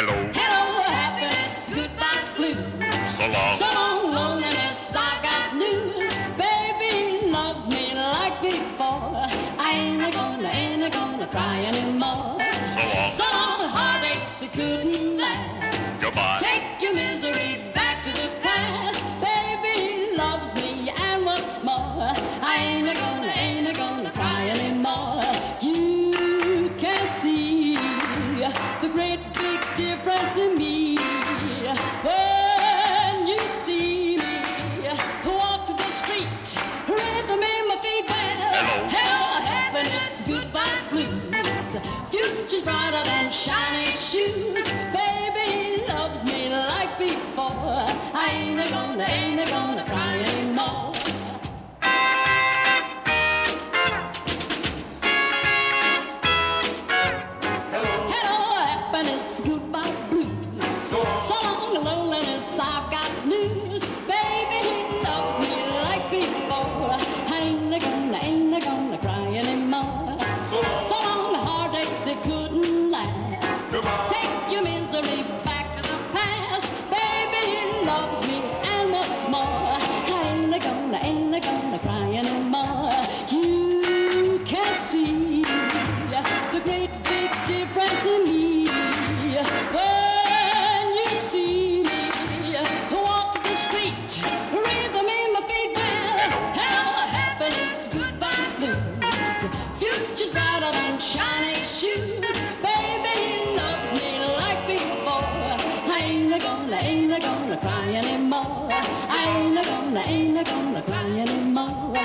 hello. Hello, happiness, goodbye blues. So long. So long, loneliness, I got news. Baby loves me like before. I ain't a gonna, ain't a gonna cry anymore. Difference in me when you see me walk the street, rhythm in my feet. Well, Hello. happiness, goodbye blues. Future's brighter than shiny loneliness, I've got news. Baby, he loves me like before. I ain't gonna, ain't gonna cry anymore. So long, heartaches, it couldn't last. Take your misery blues. Future's brighter than shiny shoes. Baby, he loves me like before. I ain't gonna, ain't gonna cry anymore. I ain't gonna, ain't gonna cry anymore.